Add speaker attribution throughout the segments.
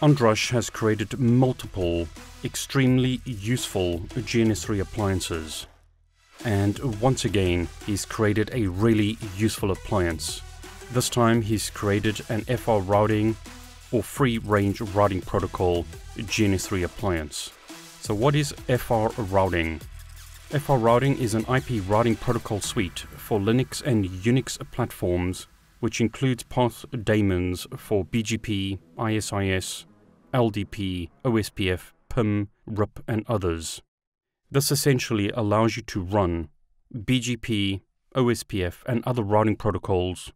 Speaker 1: Andras has created multiple extremely useful GNS3 appliances. And once again, he's created a really useful appliance. This time he's created an FR routing or free range routing protocol GNS3 appliance. So what is FR routing? FR routing is an IP routing protocol suite for Linux and Unix platforms which includes path daemons for BGP, ISIS, LDP, OSPF, PIM, RIP, and others. This essentially allows you to run BGP, OSPF, and other routing protocols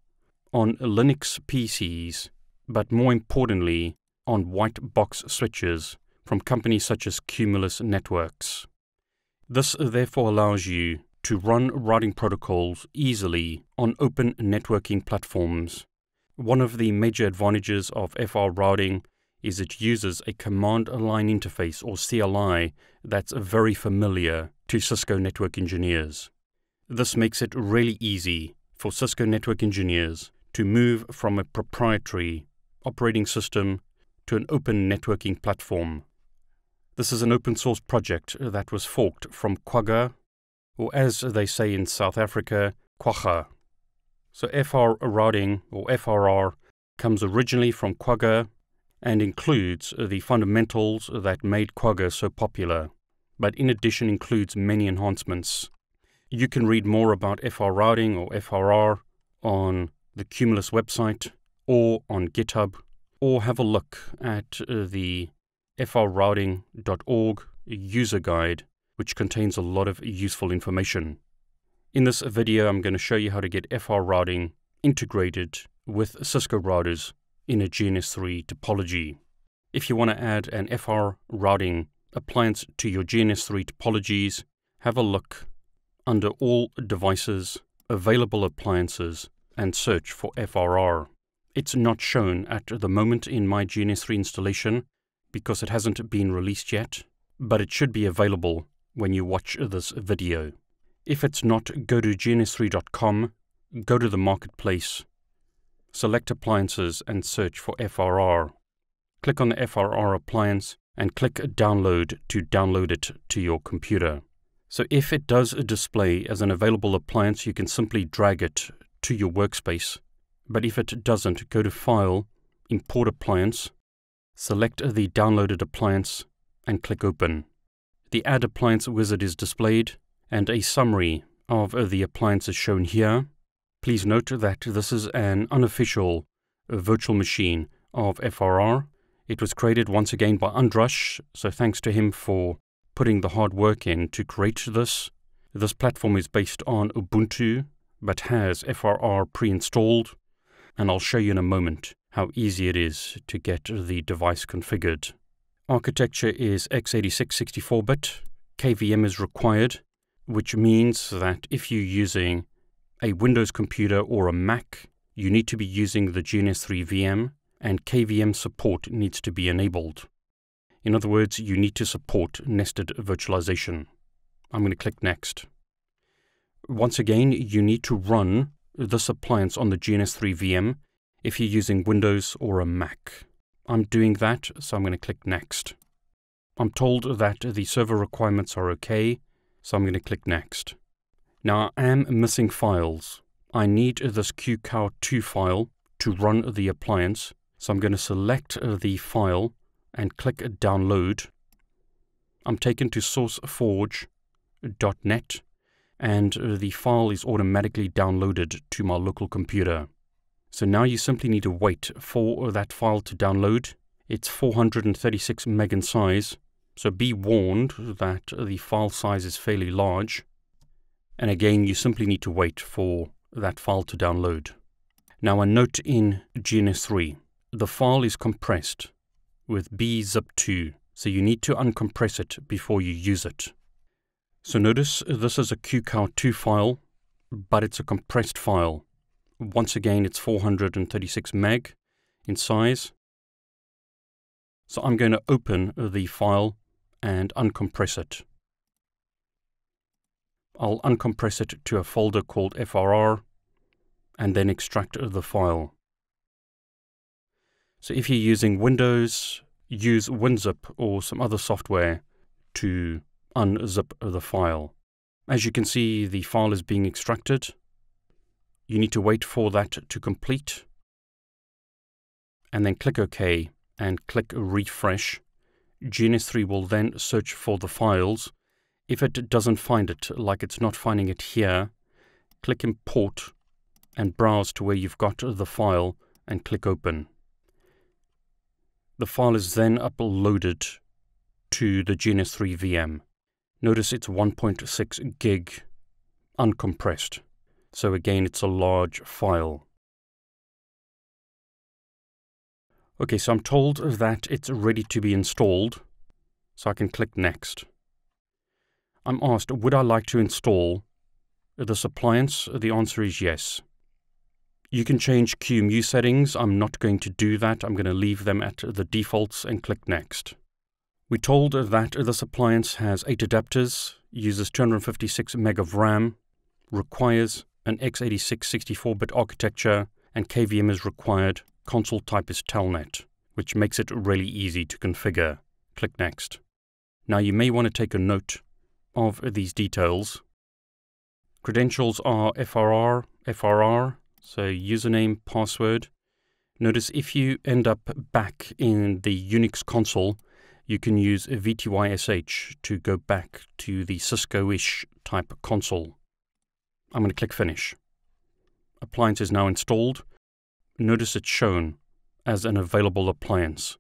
Speaker 1: on Linux PCs, but more importantly, on white box switches from companies such as Cumulus Networks. This therefore allows you to run routing protocols easily on open networking platforms. One of the major advantages of FR routing is it uses a command line interface or CLI that's very familiar to Cisco network engineers. This makes it really easy for Cisco network engineers to move from a proprietary operating system to an open networking platform. This is an open source project that was forked from Quagga, or as they say in South Africa, Quagga. So FR routing, or FRR, comes originally from Quagga and includes the fundamentals that made Quagga so popular, but in addition includes many enhancements. You can read more about FR routing or FRR on the Cumulus website or on GitHub, or have a look at uh, the frrouting.org user guide, which contains a lot of useful information. In this video, I'm going to show you how to get FR routing integrated with Cisco routers in a GNS3 topology. If you want to add an FR routing appliance to your GNS3 topologies, have a look under All Devices, Available Appliances, and search for FRR. It's not shown at the moment in my GNS3 installation because it hasn't been released yet, but it should be available when you watch this video. If it's not, go to gns3.com, go to the marketplace, select appliances and search for FRR. Click on the FRR appliance and click download to download it to your computer. So if it does display as an available appliance, you can simply drag it to your workspace. But if it doesn't, go to File, Import Appliance, select the downloaded appliance, and click Open. The Add Appliance wizard is displayed, and a summary of the appliance is shown here. Please note that this is an unofficial uh, virtual machine of FRR. It was created once again by Andras, so thanks to him for putting the hard work in to create this. This platform is based on Ubuntu, but has FRR pre-installed, and I'll show you in a moment how easy it is to get the device configured. Architecture is x86 64-bit, KVM is required, which means that if you're using a Windows computer or a Mac, you need to be using the GNS3 VM and KVM support needs to be enabled. In other words, you need to support nested virtualization. I'm going to click Next. Once again, you need to run this appliance on the GNS3 VM if you're using Windows or a Mac. I'm doing that, so I'm going to click Next. I'm told that the server requirements are okay, so I'm going to click Next. Now I am missing files. I need this QCOW2 file to run the appliance. So I'm going to select uh, the file and click download. I'm taken to sourceforge.net and uh, the file is automatically downloaded to my local computer. So now you simply need to wait for uh, that file to download. It's 436 meg in size, so be warned that the file size is fairly large. And again, you simply need to wait for that file to download. Now a note in GNS3. The file is compressed with bzip2, so you need to uncompress it before you use it. So notice this is a QCOW2 file, but it's a compressed file. Once again, it's 436 meg in size. So I'm going to open the file and uncompress it. I'll uncompress it to a folder called FRR and then extract the file. So if you're using Windows, use WinZip or some other software to unzip the file. As you can see, the file is being extracted. You need to wait for that to complete and then click OK and click refresh. GNS3 will then search for the files. If it doesn't find it, like it's not finding it here, click import and browse to where you've got the file and click open. The file is then uploaded to the GNS3 VM. Notice it's 1.6 gig uncompressed. So again, it's a large file. Okay, so I'm told that it's ready to be installed, so I can click Next. I'm asked, would I like to install this appliance? The answer is yes. You can change QEMU settings. I'm not going to do that. I'm going to leave them at the defaults and click Next. We're told that this appliance has 8 adapters, uses 256 meg of RAM, requires an x86 64-bit architecture, and KVM is required. Console type is Telnet, which makes it really easy to configure. Click Next. Now you may want to take a note of these details. Credentials are FRR, FRR, so username, password. Notice if you end up back in the Unix console, you can use VTYSH to go back to the Cisco-ish type console. I'm going to click Finish. Appliance is now installed. Notice it's shown as an available appliance.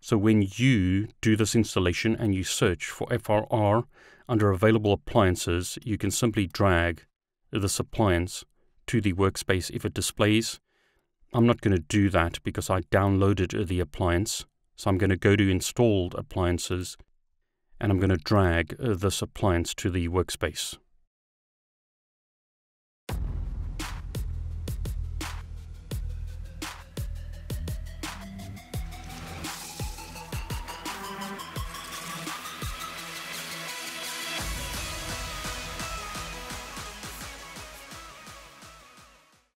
Speaker 1: So when you do this installation and you search for FRR under available appliances, you can simply drag this appliance to the workspace if it displays. I'm not going to do that because I downloaded the appliance. So I'm going to go to installed appliances and I'm going to drag uh, this appliance to the workspace.